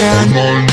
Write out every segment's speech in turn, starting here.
touch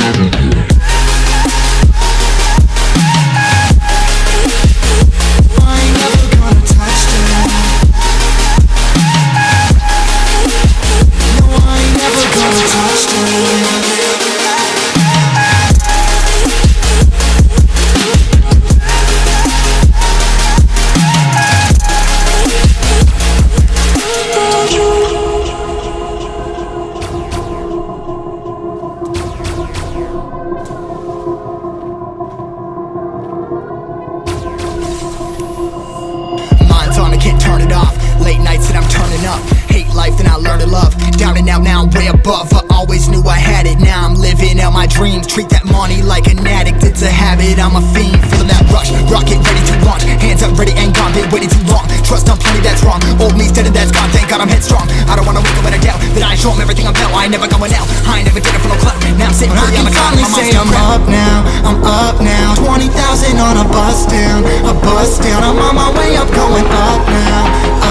love. Down and out, now way above. I always knew I had it. Now I'm living out my dreams. Treat that money like an addict. It's a habit. I'm a fiend, feeling that rush. Rocket ready to launch. Hands up, ready and gone. Been waiting too long. Trust on plenty, that's wrong. Old me's dead and that's gone. Thank God I'm headstrong. I don't wanna wake up with a doubt that I show 'em everything I'm about. I ain't never going out. I ain't never getting for no club. Now I'm sitting pretty the cloud. finally My say I'm up now, I'm up now 20,000 on a bus down, a bus down I'm on my way up, going up now,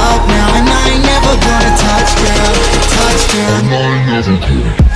up now And I ain't never gonna touch down, touch down I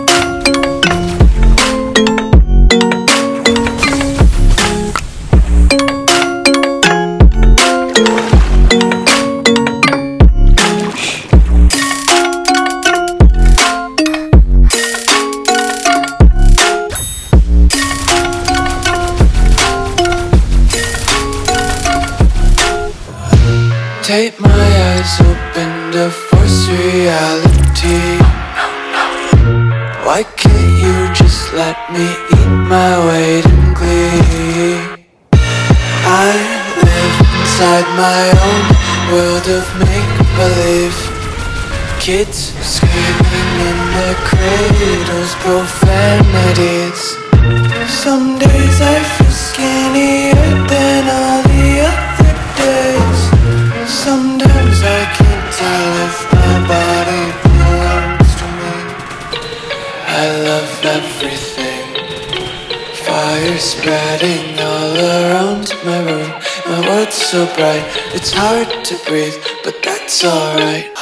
screaming in the cradles, profanities. Some days I feel skinnier than all the other days. Sometimes I can't tell if my body belongs to me. I love everything. Fire spreading all around my room. My world's so bright, it's hard to breathe But that's alright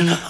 Honesty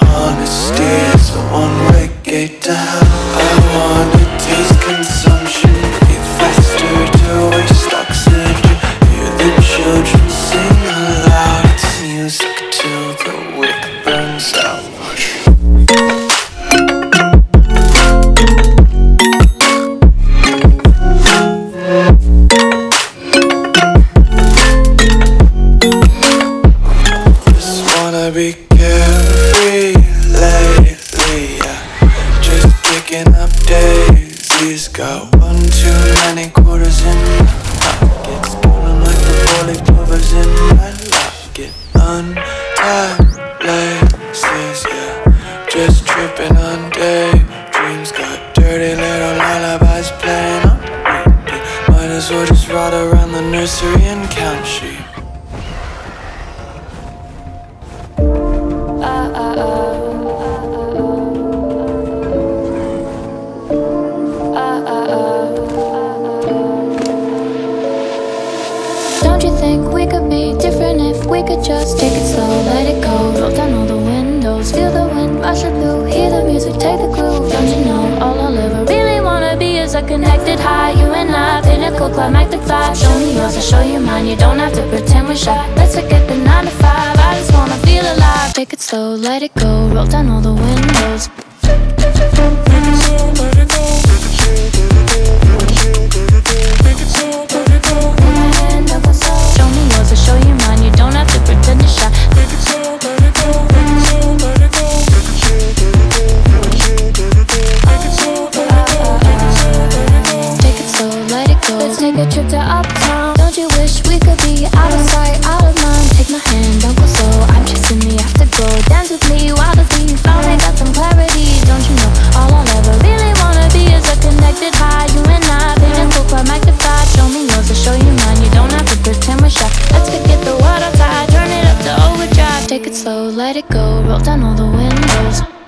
just take it slow, let it go, roll down all the windows, feel the wind rush it through, hear the music, take the groove. Don't you know all I'll ever really wanna be is a connected high, you and I, pinnacle climactic vibe. Show me yours, I'll show you mine. You don't have to pretend we're shy. Let's forget the nine to five. I just wanna feel alive. Take it slow, let it go, roll down all the windows. Put let. Roll down all the windows.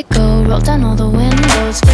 it go, roll down all the windows.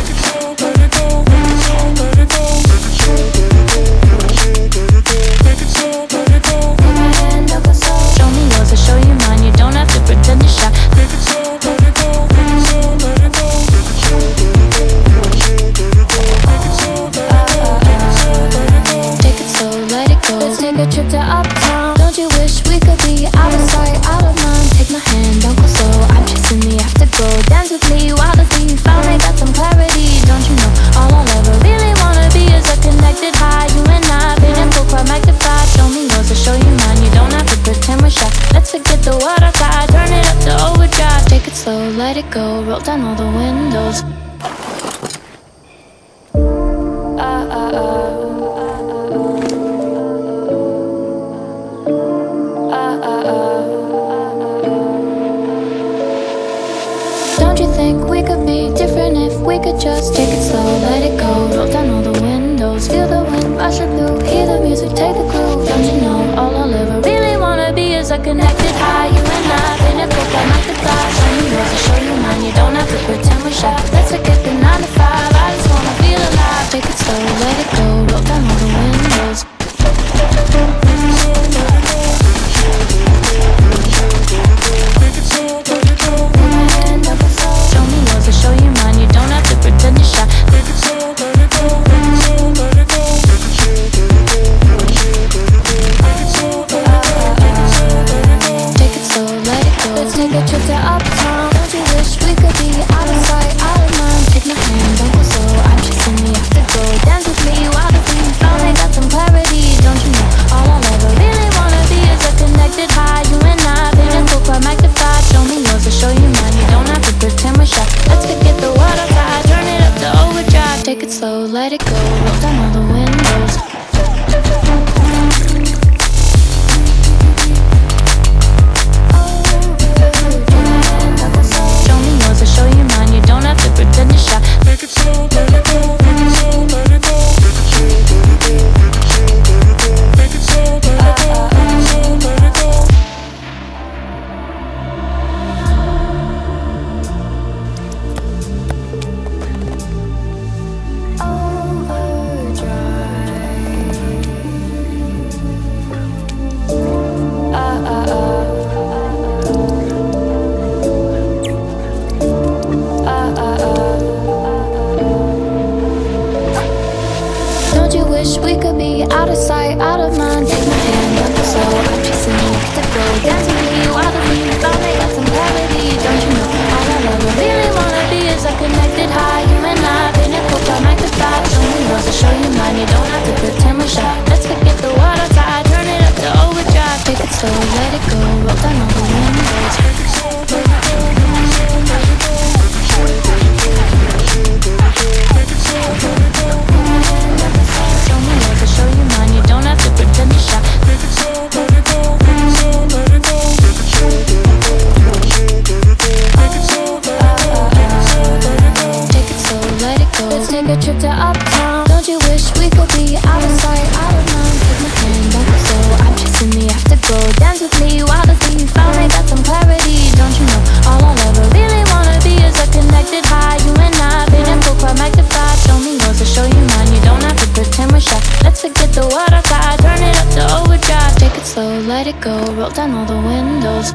shot. Let's forget the 9 to 5 I just wanna feel alive. Take it slow, let it go. Roll down all the wish we could be out of sight, out of mind. Take my hand, up so I'm chasing the flow Dance with me, you are the queen, I'll some gravity. Don't you know, all I ever really wanna be is a connected high? You and I, pinnacle by magnified Show me yours, I'll show you mine, you don't have to pretend we're shy. Let's forget the water tide, turn it up to overdrive. Take it slow, let it go, roll down all the windows. Take it slow, let to uptown. Don't you wish we could be out of sight, out of mind Take my hand, don't slow, I'm chasing the afterglow. Dance with me, while the thief, finally got some clarity. Don't you know, all I'll ever really wanna be is a connected high? You and I, been in full quite magnified. Show me yours, I'll show you mine, you don't have to pretend we're shy. Let's forget the water outside, turn it up to overdrive. Take it slow, let it go, roll down all the windows.